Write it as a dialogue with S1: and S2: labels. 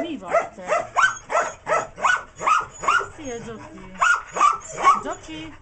S1: Mi van te? Szia, Joki! Joki!